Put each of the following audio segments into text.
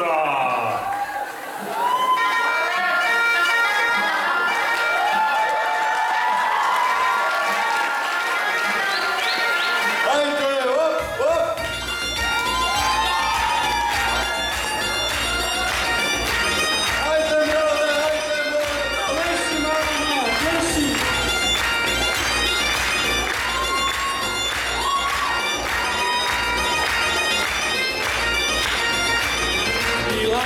Costa.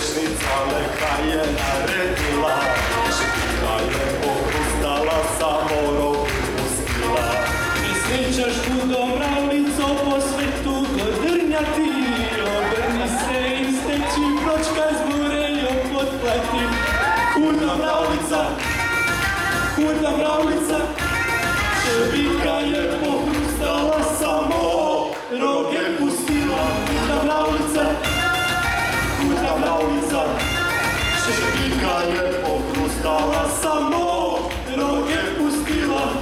požešnica neka je naredila, špina je pokustala samo roge pustila. Mislim ćeš kudo mravlico po svetu godrnjati Obrni se i steći pročka i potplati Kuda mravlica, kuda mravlica Šebika je Šebika je pokustala samo, pustila